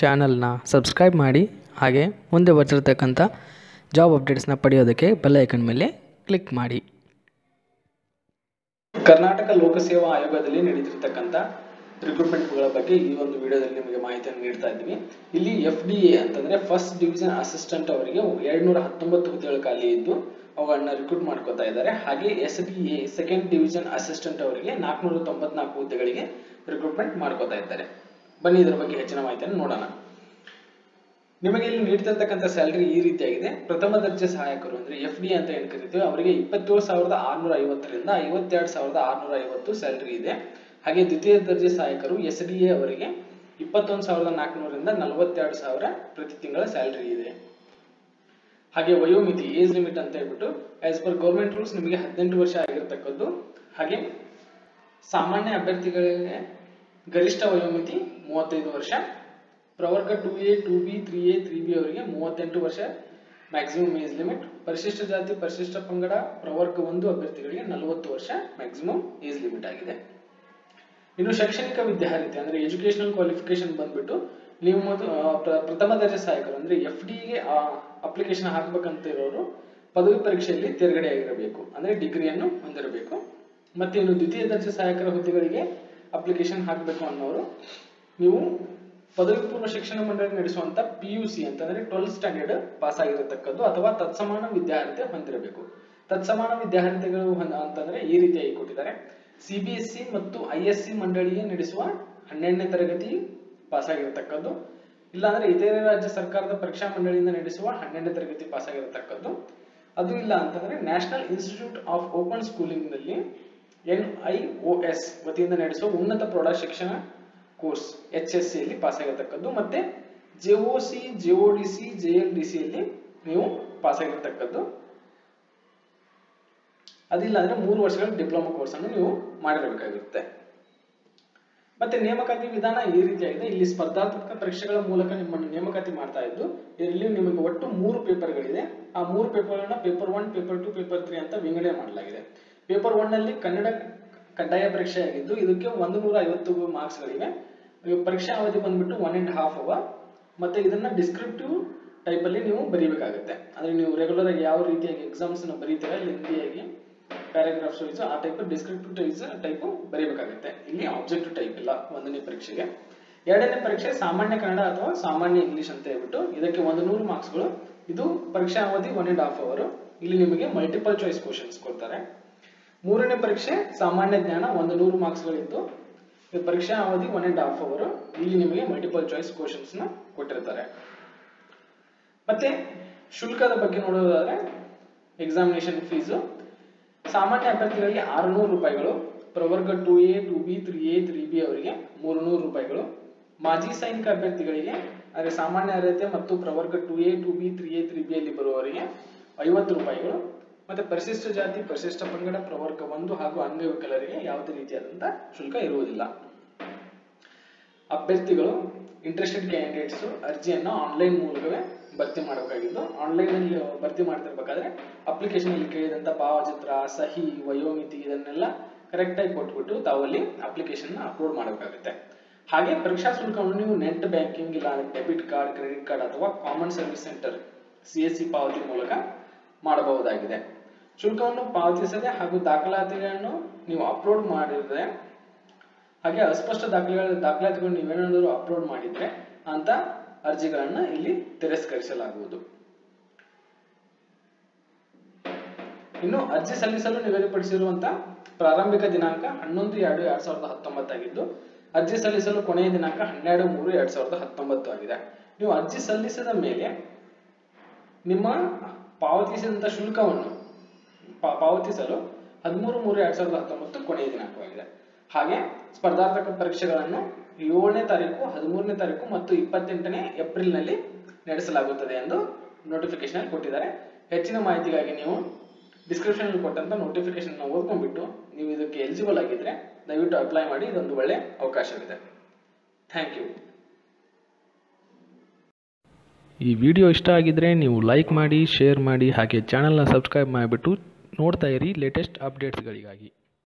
ಚಾನಲ್ನ ಸಬ್ಸ್ಕ್ರೈಬ್ ಮಾಡಿ ಹಾಗೆ ಮುಂದೆ ಬರ್ತಿರ್ತಕ್ಕಂಥ ಜಾಬ್ ಅಪ್ಡೇಟ್ಸ್ನ ಪಡೆಯೋದಕ್ಕೆ ಬೆಲ್ ಐಕನ್ ಮೇಲೆ ಕ್ಲಿಕ್ ಮಾಡಿ. ಕರ್ನಾಟಕ ಲೋಕಸೇವಾ ಆಯೋಗದಲ್ಲಿ ನಡೀತಿರ್ತಕ್ಕಂಥ ರಿಕ್ರೂಟ್ಮೆಂಟ್ಗಳ ಬಗ್ಗೆ ಈ ಒಂದು ವಿಡಿಯೋದಲ್ಲಿ ನಿಮಗೆ ಮಾಹಿತಿಯನ್ನು ನೀಡ್ತಾ ಇದ್ದೀವಿ. ಇಲ್ಲಿ ಎಫ್ ಡಿ ಎ ಅಂತಂದ್ರೆ ಫಸ್ಟ್ ಡಿವಿಷನ್ ಅಸಿಸ್ಟೆಂಟ್ ಅವರಿಗೆ ಎರಡ್ನೂರ ಹತ್ತೊಂಬತ್ತು ಹುದ್ದೆಗಳು ಖಾಲಿ ಇದ್ದು ಅವುಗಳನ್ನ ರಿಕ್ರೂಟ್ ಮಾಡ್ಕೋತಾ ಇದ್ದಾರೆ. ಹಾಗೆ S D A second division assistant ಅವರಿಗೆ ನಾಲ್ಕುನೂರ ತೊಂಬತ್ನಾಲ್ಕು ಹುದ್ದೆಗಳಿಗೆ ರಿಕ್ರೂಟ್ಮೆಂಟ್ ಮಾಡ್ಕೋತಾ ಇದ್ದಾರೆ. ಬನ್ನಿ ಇದರ ಬಗ್ಗೆ ಹೆಚ್ಚಿನ ಮಾಹಿತಿಯನ್ನು ನೋಡೋಣ. ನಿಮಗೆ ಇಲ್ಲಿ ನೀಡ್ತಿರ್ತಕ್ಕಂಥ ಸ್ಯಾಲರಿ ಈ ರೀತಿಯಾಗಿದೆ. ಪ್ರಥಮ ದರ್ಜೆ ಸಹಾಯಕರು ಅಂದ್ರೆ ಎಫ್ ಡಿ ಅಂತ ಏನ್ ಕರಿತೀವಿ, ಅವರಿಗೆ ಇಪ್ಪತ್ತೇಳು ಸಾವಿರದ ಆರ್ನೂರ ಐವತ್ತರಿಂದ ಐವತ್ತೆರಡು ಸಾವಿರದ ಆರ್ನೂರ ಐವತ್ತು ಸ್ಯಾಲರಿ ಇದೆ. ಹಾಗೆ ದ್ವಿತೀಯ ದರ್ಜೆ ಸಹಾಯಕರು ಎಸ್ ಡಿ ಎ ಅವರಿಗೆ ಇಪ್ಪತ್ತೊಂದು ಸಾವಿರದ ನಾಲ್ಕುನೂರಿಂದ ನಲವತ್ತೆರಡು ಸಾವಿರ ಪ್ರತಿ ತಿಂಗಳ ಸ್ಯಾಲರಿ ಇದೆ. ಹಾಗೆ ವಯೋಮಿತಿ ಏಜ್ ಲಿಮಿಟ್ ಅಂತ ಹೇಳ್ಬಿಟ್ಟು ಆಸ್ ಪರ್ ಗೌರ್ಮೆಂಟ್ ರೂಲ್ಸ್ ನಿಮಗೆ ಹದಿನೆಂಟು ವರ್ಷ ಆಗಿರ್ತಕ್ಕದ್ದು. ಹಾಗೆ ಸಾಮಾನ್ಯ ಅಭ್ಯರ್ಥಿಗಳಿಗೆ ಗರಿಷ್ಠ ವಯೋಮಿತಿ ಮೂವತ್ತೈದು ವರ್ಷ, ಪ್ರವರ್ಗ two A two B three A three B ಅವರಿಗೆ ಮೂವತ್ತೆಂಟು ವರ್ಷ ಮ್ಯಾಕ್ಸಿಮಮ್ ಏಜ್ ಲಿಮಿಟ್ ಪರಿಶಿಷ್ಟ ಜಾತಿ, ಪರಿಶಿಷ್ಟ ಪಂಗಡ, ಪ್ರವರ್ಗ ಒಂದು ಅಭ್ಯರ್ಥಿಗಳಿಗೆ ನಲವತ್ತು ವರ್ಷ ಮ್ಯಾಕ್ಸಿಮಮ್ ಏಜ್ ಲಿಮಿಟ್ ಆಗಿದೆ. ಇನ್ನು ಶೈಕ್ಷಣಿಕ ವಿದ್ಯಾರ್ಹತೆ, ಅಂದ್ರೆ ಎಜುಕೇಶನಲ್ ಕ್ವಾಲಿಫಿಕೇಶನ್ ಬಂದ್ಬಿಟ್ಟು ನೀವು ಪ್ರಥಮ ದರ್ಜೆ ಸಹಾಯಕರು, ಅಂದ್ರೆ ಎಫ್ ಡಿಗೆ ಅಪ್ಲಿಕೇಶನ್ ಹಾಕ್ಬೇಕಂತ ಇರೋರು ಪದವಿ ಪರೀಕ್ಷೆಯಲ್ಲಿ ತೇರ್ಗಡೆಯಾಗಿರಬೇಕು, ಅಂದ್ರೆ ಡಿಗ್ರಿಯನ್ನು ಹೊಂದಿರಬೇಕು. ಮತ್ತೆ ಇನ್ನು ದ್ವಿತೀಯ ದರ್ಜೆ ಸಹಾಯಕರ ಹುದ್ದೆಗಳಿಗೆ ಅಪ್ಲಿಕೇಶನ್ ಹಾಕಬೇಕು ಅನ್ನೋರು, ನೀವು ಪದವಿ ಪೂರ್ವ ಶಿಕ್ಷಣ ಮಂಡಳಿ ನಡೆಸುವಂತ ಪಿ ಯು ಸಿ ಅಂತಂದ್ರೆ ಟ್ವೆಲ್ತ್ ಸ್ಟ್ಯಾಂಡರ್ಡ್ ಪಾಸ್ ಆಗಿರತಕ್ಕದ್ದು ಅಥವಾ ತತ್ಸಮಾನ ವಿದ್ಯಾರ್ಹತೆ ಹೊಂದಿರಬೇಕು. ತತ್ಸಮಾನ ವಿದ್ಯಾರ್ಥಿಗಳು ಅಂತಂದ್ರೆ ಈ ರೀತಿಯಾಗಿ ಕೊಟ್ಟಿದ್ದಾರೆ. ಸಿಬಿಎಸ್ಇ ಮತ್ತು ಐಎಸ್ಸಿ ಮಂಡಳಿಗೆ ನಡೆಸುವ ಹನ್ನೆರಡನೇ ತರಗತಿ ಪಾಸ್ ಆಗಿರತಕ್ಕದ್ದು ಇಲ್ಲಾಂದ್ರೆ ಇತರೆ ರಾಜ್ಯ ಸರ್ಕಾರದ ಪರೀಕ್ಷಾ ಮಂಡಳಿಯಿಂದ ನಡೆಸುವ ಹನ್ನೆರಡನೇ ತರಗತಿ ಪಾಸ್ ಆಗಿರತಕ್ಕದ್ದು ಅದು ಇಲ್ಲ ಅಂತಂದ್ರೆ ನ್ಯಾಷನಲ್ ಇನ್ಸ್ಟಿಟ್ಯೂಟ್ ಆಫ್ ಓಪನ್ ಸ್ಕೂಲಿಂಗ್ನಲ್ಲಿ ಎನ್ ಐ ಒ ಎಸ್ ವತಿಯಿಂದ ನಡೆಸುವ ಉನ್ನತ ಪ್ರೌಢ ಶಿಕ್ಷಣ ಕೋರ್ಸ್, ಎಚ್ ಎಸ್ ಪಾಸ್ ಆಗಿರತಕ್ಕದ್ದು ಮತ್ತೆ J O C O D C, J L D C ನೀವು ಪಾಸ್ ಆಗಿರತಕ್ಕದ್ದು ಅದಿಲ್ಲ ಅಂದ್ರೆ ಮೂರು ವರ್ಷಗಳ ಡಿಪ್ಲೊಮಾ ಕೋರ್ಸ್ ಅನ್ನು ನೀವು ಮಾಡಿರಬೇಕಾಗಿರುತ್ತೆ. ಮತ್ತೆ ನೇಮಕಾತಿ ವಿಧಾನ ಈ ರೀತಿಯಾಗಿದೆ. ಇಲ್ಲಿ ಸ್ಪರ್ಧಾತ್ಮಕ ಪರೀಕ್ಷೆಗಳ ಮೂಲಕ ನಿಮ್ಮನ್ನು ನೇಮಕಾತಿ ಮಾಡ್ತಾ ಇದ್ದು ಇಲ್ಲಿ ನಿಮಗೆ ಒಟ್ಟು ಮೂರು ಪೇಪರ್ಗಳಿದೆ. ಆ ಮೂರು ಪೇಪರ್ಗಳನ್ನ paper one, paper two, paper three ಅಂತ ವಿಂಗಡಣೆ ಮಾಡಲಾಗಿದೆ. ಪೇಪರ್ ಒನ್ನಲ್ಲಿ ಕನ್ನಡ ಕಡ್ಡಾಯ ಪರೀಕ್ಷೆ ಆಗಿದ್ದು, ಇದಕ್ಕೆ ಒಂದು ನೂರ ಐವತ್ತು ಮಾರ್ಕ್ಸ್ಗಳಿವೆ ಪರೀಕ್ಷಾ ಅವಧಿ ಬಂದ್ಬಿಟ್ಟು ಒನ್ ಅಂಡ್ ಹಾಫ್ ಅವರ್ ಮತ್ತೆ ಇದನ್ನ ಡಿಸ್ಕ್ರಿಪ್ಟಿವ್ ಟೈಪ್ ಅಲ್ಲಿ ನೀವು ಬರೀಬೇಕಾಗುತ್ತೆ. ಅಂದ್ರೆ ನೀವು ರೆಗ್ಯುಲರ್ ಆಗಿ ಯಾವ ರೀತಿಯಾಗಿ ಎಕ್ಸಾಮ್ಸ್ನ ಬರೀತೀರಾ ಲೆಂದಿಯಾಗಿ ಪ್ಯಾರಾಗ್ರಾಫ್ಸ್ ವೈಸ್ ಆ ಟೈಪ್ ಡಿಸ್ಕ್ರಿಪ್ಟಿವ್ ಟೈಸ್ ಟೈಪ್ ಬರೀಬೇಕಾಗುತ್ತೆ. ಇಲ್ಲಿ ಆಬ್ಜೆಕ್ಟಿವ್ ಟೈಪ್ ಇಲ್ಲ ಒಂದನೇ ಪರೀಕ್ಷೆಗೆ. ಎರಡನೇ ಪರೀಕ್ಷೆ ಸಾಮಾನ್ಯ ಕನ್ನಡ ಅಥವಾ ಸಾಮಾನ್ಯ ಇಂಗ್ಲಿಷ್ ಅಂತ ಹೇಳ್ಬಿಟ್ಟು ಇದಕ್ಕೆ ಒಂದು ನೂರು ಮಾರ್ಕ್ಸ್ಗಳು. ಇದು ಪರೀಕ್ಷಾ ಅವಧಿ ಒನ್ ಅಂಡ್ ಹಾಫ್ ಅವರ್ ಇಲ್ಲಿ ನಿಮಗೆ ಮಲ್ಟಿಪಲ್ ಚಾಯ್ಸ್ ಕ್ವಶನ್ಸ್ ಕೊಡ್ತಾರೆ. ಮೂರನೇ ಪರೀಕ್ಷೆ ಸಾಮಾನ್ಯ ಜ್ಞಾನ ಒಂದು ನೂರು ಮಾರ್ಕ್ಸ್ಗಳಿತ್ತು. ಇದು ಪರೀಕ್ಷಾ ಅವಧಿ ಒನ್ ಅಂಡ್ ಹಾಫ್ ಅವರ್ ಇಲ್ಲಿ ನಿಮಗೆ ಮಲ್ಟಿಪಲ್ ಚಾಯ್ಸ್ ಕ್ವಶನ್ಸ್ನ ಕೊಟ್ಟಿರ್ತಾರೆ. ಮತ್ತೆ ಶುಲ್ಕದ ಬಗ್ಗೆ ನೋಡೋದಾದ್ರೆ ಎಕ್ಸಾಮಿನೇಷನ್ ಫೀಸು ಸಾಮಾನ್ಯ ಅಭ್ಯರ್ಥಿಗಳಿಗೆ ಆರುನೂರು ರೂಪಾಯಿಗಳು, ಪ್ರವರ್ಗ two A two B three A three B ಅವರಿಗೆ ಮೂರುನೂರು ರೂಪಾಯಿಗಳು. ಮಾಜಿ ಸೈನಿಕ ಅಭ್ಯರ್ಥಿಗಳಿಗೆ, ಅಂದರೆ ಸಾಮಾನ್ಯ ಅರ್ಹತೆ ಮತ್ತು ಪ್ರವರ್ಗ two A two B three A three B ಅಲ್ಲಿ ಬರುವವರಿಗೆ ಐವತ್ತು ರೂಪಾಯಿಗಳು. ಮತ್ತೆ ಪರಿಶಿಷ್ಟ ಜಾತಿ, ಪರಿಶಿಷ್ಟ ಪಂಗಡ, ಪ್ರವರ್ಗ ಒಂದು ಹಾಗೂ ಅಂಗವಿಕಲರಿಗೆ ಯಾವುದೇ ರೀತಿಯಾದಂತಹ ಶುಲ್ಕ ಇರುವುದಿಲ್ಲ. ಅಭ್ಯರ್ಥಿಗಳು ಇಂಟ್ರೆಸ್ಟೆಡ್ ಕ್ಯಾಂಡಿಡೇಟ್ಸ್ ಅರ್ಜಿಯನ್ನು ಆನ್ಲೈನ್ ಮೂಲಕವೇ ಭರ್ತಿ ಮಾಡಬೇಕಾಗಿದ್ದು ಆನ್ಲೈನ್ ಅಲ್ಲಿ ಭರ್ತಿ ಮಾಡ್ತಿರ್ಬೇಕಾದ್ರೆ ಅಪ್ಲಿಕೇಶನ್ ಅಲ್ಲಿ ಕೇಳಿದಂತ ಭಾವಚಿತ್ರ, ಸಹಿ, ವಯೋಮಿತಿ ಇದನ್ನೆಲ್ಲ ಕರೆಕ್ಟ್ ಆಗಿ ಕೊಟ್ಬಿಟ್ಟು ತಾವು ಅಲ್ಲಿ ಅಪ್ಲಿಕೇಶನ್ ಅಪ್ಲೋಡ್ ಮಾಡಬೇಕಾಗುತ್ತೆ. ಹಾಗೆ ಪರೀಕ್ಷಾ ಶುಲ್ಕವನ್ನು ನೀವು ನೆಟ್ ಬ್ಯಾಂಕಿಂಗ್ ಇಲ್ಲ ಡೆಬಿಟ್ ಕಾರ್ಡ್, ಕ್ರೆಡಿಟ್ ಕಾರ್ಡ್ ಅಥವಾ common service centre C S C ಪಾವತಿ ಮೂಲಕ ಮಾಡಬಹುದಾಗಿದೆ. ಶುಲ್ಕವನ್ನು ಪಾವತಿಸದೆ ಹಾಗೂ ದಾಖಲಾತಿಗಳನ್ನು ನೀವು ಅಪ್ಲೋಡ್ ಮಾಡಿದ್ರೆ, ಹಾಗೆ ಅಸ್ಪಷ್ಟ ದಾಖಲೆಗಳ ದಾಖಲಾತಿಗಳು ನೀವೇನಾದರೂ ಅಪ್ಲೋಡ್ ಮಾಡಿದ್ರೆ ಅಂತ ಅರ್ಜಿಗಳನ್ನ ಇಲ್ಲಿ ತಿರಸ್ಕರಿಸಲಾಗುವುದು. ಇನ್ನು ಅರ್ಜಿ ಸಲ್ಲಿಸಲು ನಿಗದಿಪಡಿಸಿರುವಂತಹ ಪ್ರಾರಂಭಿಕ ದಿನಾಂಕ ಹನ್ನೊಂದು ಎರಡು ಎರಡ್ ಸಾವಿರದ ಹತ್ತೊಂಬತ್ತಾಗಿದ್ದು ಅರ್ಜಿ ಸಲ್ಲಿಸಲು ಕೊನೆಯ ದಿನಾಂಕ ಹನ್ನೆರಡು ಮೂರು ಎರಡ್ ಸಾವಿರದ ಹತ್ತೊಂಬತ್ತು ಆಗಿದೆ. ನೀವು ಅರ್ಜಿ ಸಲ್ಲಿಸಿದ ಮೇಲೆ ನಿಮ್ಮ ಪಾವತಿಸಿದಂತ ಶುಲ್ಕವನ್ನು ಪಾವತಿಸಲು ಹದಿಮೂರು ಮೂರು ಎರಡ್ ಸಾವಿರದ ಹತ್ತೊಂಬತ್ತು ಕೊನೆಯ ದಿನಾಂಕವಾಗಿದೆ. ಹಾಗೆ ಸ್ಪರ್ಧಾತ್ಮಕ ಪರೀಕ್ಷೆಗಳನ್ನು ಏಳನೇ ತಾರೀಕು, ಹದಿಮೂರನೇ ತಾರೀಕು ಮತ್ತು ಇಪ್ಪತ್ತೆಂಟನೇ ಏಪ್ರಿಲ್ನಲ್ಲಿ ನಡೆಸಲಾಗುತ್ತದೆ ಎಂದು ನೋಟಿಫಿಕೇಶನ್ ಕೊಟ್ಟಿದ್ದಾರೆ. ಹೆಚ್ಚಿನ ಮಾಹಿತಿಗಾಗಿ ನೀವು ಡಿಸ್ಕ್ರಿಪ್ಷನ್ ಕೊಟ್ಟಂತ ನೋಟಿಫಿಕೇಶನ್ ಓದ್ಕೊಂಡ್ಬಿಟ್ಟು ನೀವು ಇದಕ್ಕೆ ಎಲಿಜಿಬಲ್ ಆಗಿದ್ರೆ ದಯವಿಟ್ಟು ಅಪ್ಲೈ ಮಾಡಿ, ಇದೊಂದು ಒಳ್ಳೆ ಅವಕಾಶವಿದೆ. ಥ್ಯಾಂಕ್ ಯು ಈ ವಿಡಿಯೋ ಇಷ್ಟ ಆಗಿದ್ರೆ ನೀವು ಲೈಕ್ ಮಾಡಿ ಶೇರ್ ಮಾಡಿ, ಹಾಗೆ ಚಾನಲ್ನ ಸಬ್ಸ್ಕ್ರೈಬ್ ಮಾಡಿಬಿಟ್ಟು ನೋಡ್ತಾ ಇರಿ ಲೇಟೆಸ್ಟ್ ಅಪ್ಡೇಟ್ಸ್ಗಳಿಗಾಗಿ